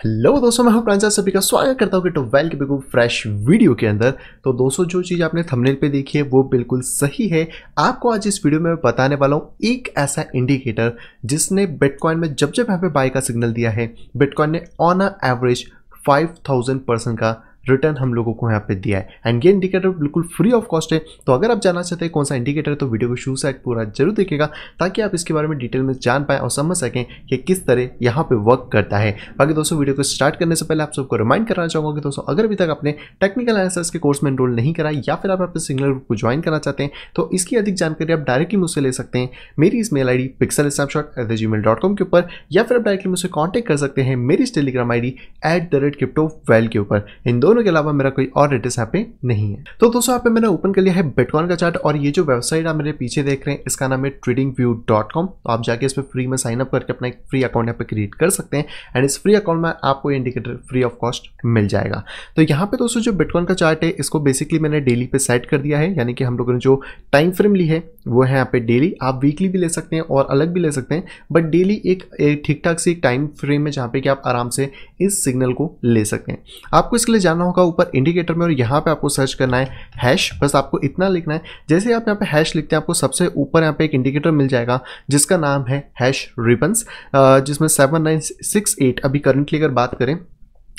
Hello दोस्तों, मैं हूँ प्रांजा सभी का स्वागत करता हूँ कि टोवेल के बिल्कुल फ्रेश वीडियो के अंदर। तो दोस्तों, जो चीज़ आपने थंबनेल पे देखी है, वो बिल्कुल सही है। आपको आज इस वीडियो में मैं बताने वाला हूँ एक ऐसा इंडिकेटर जिसने बिटकॉइन में जब जब यहाँ पे बाय का सिग्नल दिया है बिटकॉइन ने on a average five thousand percent का रिटर्न हम लोगों को यहाँ पे दिया है। एंड ये इंडिकेटर बिल्कुल फ्री ऑफ़ कॉस्ट है। तो अगर आप जानना चाहते हैं कौन सा इंडिकेटर है तो वीडियो को शुरू से पूरा ज़रूर देखिएगा, ताकि आप इसके बारे में डिटेल में जान पाएँ और समझ सकें कि किस तरह यहाँ पे वर्क करता है। बाकी दोस्तों वीडियो को स्टार्ट करने से पहले आप सबको रिमाइंड करना चाहूँगा कि दोस्तों, अगर अभी तक आपने टेक्निकल एनालिसिस के कोर्स में एनरोल नहीं करा या फिर आप अपने सिग्नल ग्रुप को ज्वाइन करना चाहते हैं तो इसकी अधिक जानकारी आप डायरेक्टली मुझसे ले सकते हैं। मेरी इस mail I D pixel snapshot Gmail dot com के ऊपर, या फिर आप डायरेक्टली मुझसे कॉन्टैक्ट कर सकते हैं मेरी इस Telegram I D at the rate crypto well के ऊपर। इन दोनों के अलावा मेरा कोई और एड्रेस यहाँ पे नहीं है। तो दोस्तों यहाँ पे मैंने ओपन कर लिया है बिटकॉइन का चार्ट और ये जो वेबसाइट आप मेरे पीछे देख रहे हैं, इसका नाम है ट्रेडिंग व्यू डॉट कॉम तो आप जाके इस पर फ्री में साइन अप करके अपना एक फ्री अकाउंट यहाँ पे क्रिएट कर सकते हैं एंड इस फ्री अकाउंट में आपको इंडिकेटर फ्री ऑफ़ कॉस्ट मिल जाएगा। तो यहाँ पे दोस्तों, जो बिटकॉइन का चार्ट है, इसको बेसिकली मैंने डेली पे सेट कर दिया है, यानी कि हम लोगों ने जो टाइम फ्रेम ली है, वो है यहाँ पे डेली आप वीकली भी ले सकते हैं और अलग भी ले सकते हैं बट डेली एक ठीक ठाक सी टाइम फ्रेम है जहाँ पे कि आप आराम से इस सिग्नल को ले सकते हैं। आपको इसके लिए जानना होगा ऊपर इंडिकेटर में और यहाँ पे आपको सर्च करना है हैश बस आपको इतना लिखना है। जैसे आप यहाँ पे हैश लिखते हैं, आपको सबसे ऊपर यहाँ पे एक इंडिकेटर मिल जाएगा, जिसका नाम है हैश रिबन्स जिसमें सेवन नाइन सिक्स एट अभी करंटली अगर बात करें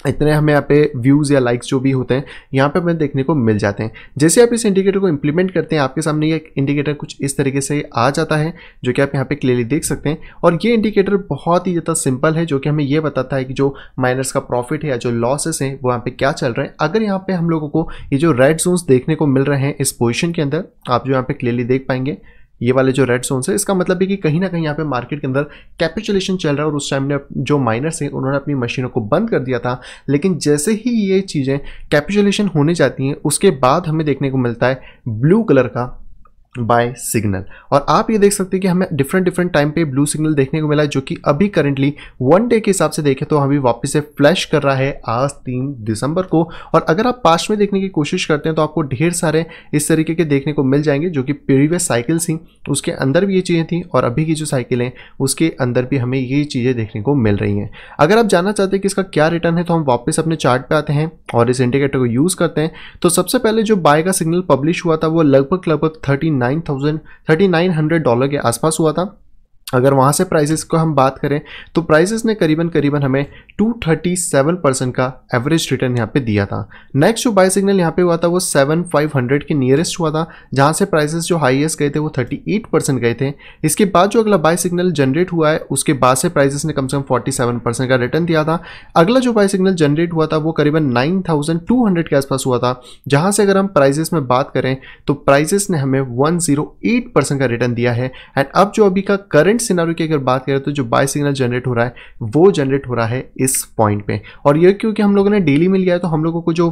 इतने हमें यहाँ पे व्यूज़ या लाइक्स जो भी होते हैं, यहाँ पे हमें देखने को मिल जाते हैं। जैसे आप इस इंडिकेटर को इंप्लीमेंट करते हैं, आपके सामने ये इंडिकेटर कुछ इस तरीके से आ जाता है, जो कि आप यहाँ पे क्लियरली देख सकते हैं। और ये इंडिकेटर बहुत ही ज़्यादा सिंपल है, जो कि हमें ये बताता है कि जो माइनर्स का प्रॉफिट है या जो लॉसेस हैं, वो यहाँ पे क्या चल रहे हैं। अगर यहाँ पे हम लोगों को ये जो रेड जोन्स देखने को मिल रहे हैं, इस पोजिशन के अंदर, आप जो यहाँ पे क्लियरली देख पाएँगे। ये वाले जो रेड जोन है, इसका मतलब है कि कहीं ना कहीं यहाँ पे मार्केट के अंदर कैपिचुलेशन चल रहा है और उस टाइम ने जो माइनर्स हैं, उन्होंने अपनी मशीनों को बंद कर दिया था। लेकिन जैसे ही ये चीज़ें कैपिचुलेशन होने जाती हैं, उसके बाद हमें देखने को मिलता है ब्लू कलर का बाय सिग्नल और आप ये देख सकते हैं कि हमें डिफरेंट डिफरेंट टाइम पे ब्लू सिग्नल देखने को मिला जो कि अभी करंटली वन डे के हिसाब से देखें तो अभी वापस से फ्लैश कर रहा है आज तीन दिसंबर को। और अगर आप पास्ट में देखने की कोशिश करते हैं तो आपको ढेर सारे इस तरीके के देखने को मिल जाएँगे, जो कि प्रीवियस साइकिल्स थी, उसके अंदर भी ये चीज़ें थी और अभी की जो साइकिल हैं, उसके अंदर भी हमें ये चीज़ें देखने को मिल रही हैं। अगर आप जानना चाहते हैं कि इसका क्या रिटर्न है तो हम वापस अपने चार्ट पर आते हैं और इस इंडिकेटर को यूज़ करते हैं। तो सबसे पहले जो बाय का सिग्नल पब्लिश हुआ था, वो लगभग लगभग thirty nine thousand thirty nine hundred dollar के आसपास हुआ था। अगर वहाँ से प्राइसेस को हम बात करें तो प्राइसेस ने करीबन करीबन हमें 237 परसेंट का एवरेज रिटर्न यहाँ पे दिया था। नेक्स्ट जो बाय सिग्नल यहाँ पे हुआ था, वो 7500 के नियरेस्ट हुआ था, जहाँ से प्राइसेस जो हाईएस्ट गए थे, वो 38 परसेंट गए थे। इसके बाद जो अगला बाय सिग्नल जनरेट हुआ है, उसके बाद से प्राइसेस ने कम से कम फोर्टी का रिटर्न दिया था। अगला जो बाय सिग्नल जनरेट हुआ था, वो करीबन नाइन के आसपास हुआ था। जहाँ से अगर हम प्राइजेस में बात करें तो प्राइजेस ने हमें वन का रिटर्न दिया है। एंड अब जो अभी का करंट करंट सिनारियो की अगर बात करें तो जो बाय सिग्नल जनरेट हो रहा है, वो जनरेट हो रहा है इस पॉइंट पे। और ये क्योंकि हम लोगों ने डेली मिल गया है तो हम लोगों को जो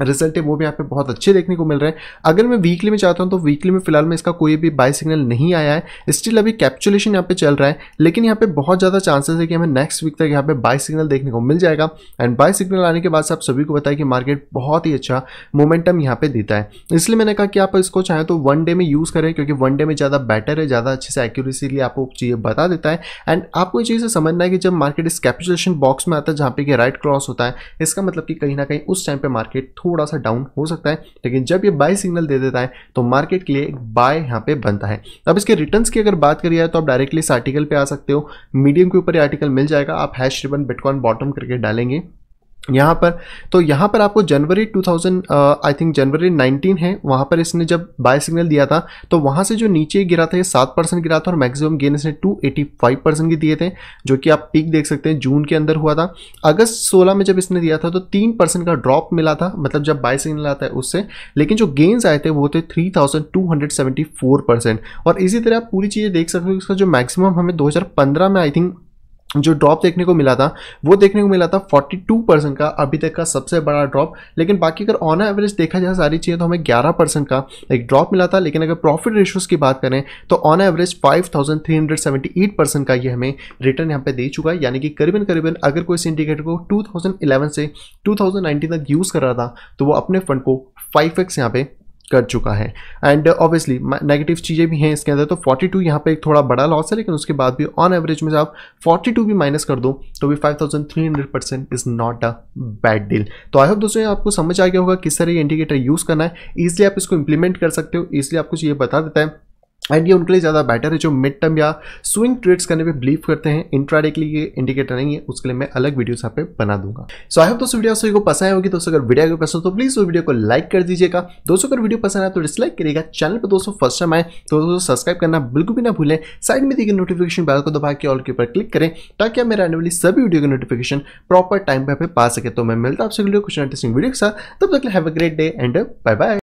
रिज़ल्ट है, वो भी यहाँ पे बहुत अच्छे देखने को मिल रहे हैं। अगर मैं वीकली में चाहता हूँ तो वीकली में फ़िलहाल में इसका कोई भी बाय सिग्नल नहीं आया है। स्टिल अभी कैप्चुलेशन यहाँ पे चल रहा है, लेकिन यहाँ पे बहुत ज़्यादा चांसेस है कि हमें नेक्स्ट वीक तक यहाँ पे बाय सिग्नल देखने को मिल जाएगा। एंड बाय सिग्नल आने के बाद से आप सभी को बताया कि मार्केट बहुत ही अच्छा मोमेंटम यहाँ पे देता है। इसलिए मैंने कहा कि आप इसको चाहें तो वन डे में यूज़ करें, क्योंकि वन डे में ज़्यादा बेटर है, ज़्यादा अच्छे से एक्यूरेसी लिए आपको चीज़ें बता देता है। एंड आपको ये चीज़ें समझना है कि जब मार्केट इस कैपिचुलेशन बॉक्स में आता है, जहाँ पे कि राइट क्रॉस होता है, इसका मतलब कि कहीं ना कहीं उस टाइम पर मार्केट थोड़ा सा डाउन हो सकता है, लेकिन जब ये बाय सिग्नल दे देता है तो मार्केट के लिए एक बाय यहाँ पे बनता है। अब इसके रिटर्न की अगर बात करी जाए तो आप डायरेक्टली इस आर्टिकल पे आ सकते हो। मीडियम के ऊपर ये आर्टिकल मिल जाएगा, आप हैश रिबन बिटकॉइन बॉटम करके डालेंगे। यहाँ पर तो यहाँ पर आपको जनवरी 2000 आई थिंक जनवरी 19 है, वहाँ पर इसने जब बाय सिग्नल दिया था तो वहाँ से जो नीचे गिरा था, ये सात परसेंट गिरा था और मैक्सिमम गेन इसने 285 परसेंट के दिए थे, जो कि आप पीक देख सकते हैं, जून के अंदर हुआ था। अगस्त 16 में जब इसने दिया था तो तीन परसेंट का ड्रॉप मिला था मतलब जब बाय सिग्नल आता है उससे, लेकिन जो गेन्स आए थे, वो थे थ्री और इसी तरह आप पूरी चीज़ें देख सकते हो, इसका जो मैक्सिमम हमें दो हज़ार पंद्रह में आई थिंक जो ड्रॉप देखने को मिला था, वो देखने को मिला था 42 परसेंट का, अभी तक का सबसे बड़ा ड्रॉप लेकिन बाकी अगर ऑन एवरेज देखा जाए सारी चीज़ें तो हमें 11 परसेंट का एक ड्रॉप मिला था। लेकिन अगर प्रॉफिट रेशियोज की बात करें तो ऑन एवरेज 5378 परसेंट का ये हमें रिटर्न यहाँ पे दे चुका है। यानी कि करीबन करीबन अगर कोई इंडिकेटर को टू से टू तक यूज़ कर रहा था तो वो अपने फंड को फाइव एक्स यहाँ पे कर चुका है। एंड ऑब्वियसली नेगेटिव चीज़ें भी हैं इसके अंदर तो 42 टू यहाँ पर एक थोड़ा बड़ा लॉस है, लेकिन उसके बाद भी ऑन एवरेज में आप 42 भी माइनस कर दो तो भी 5300 percent is not a bad deal तो आई होप दोस्तों आपको समझ आ गया होगा किस तरह ये इंडिकेटर यूज़ करना है। ईजिली आप इसको इंप्लीमेंट कर सकते हो इसलिए आपको ये बता देता है। एंड ये उनके लिए ज़्यादा बेटर है, जो मिड टर्म या स्विंग ट्रेड्स करने पे बिलीव करते हैं इंट्राडे के लिए इंडिकेटर नहीं है, उसके लिए मैं अलग वीडियोस यहाँ पे बना दूँगा। सो आई होप दोस्तों वीडियो सभी को पसंद होगी, दोस्तों अगर वीडियो को पसंद हो तो प्लीज़ वो वीडियो को लाइक कर दीजिएगा। दोस्तों, अगर वीडियो पसंद आए तो डिसलाइक करिएगा चैनल पर दोस्तों फ़र्स्ट टाइम आए तो दोस्तों सब्सक्राइब करना बिल्कुल भी ना भूलें। साइड में देखिए नोटिफिकेशन बेल को दबा के ऑल के ऊपर क्लिक करें, ताकि आप मेरे आने वाली सभी वीडियो की नोटिफिकेशन प्रॉपर टाइम पर पा सके। तो मैं मिलता आपसे वीडियो कुछ इंटरेस्टिंग वीडियो के साथ। तब तक have a great day and bye bye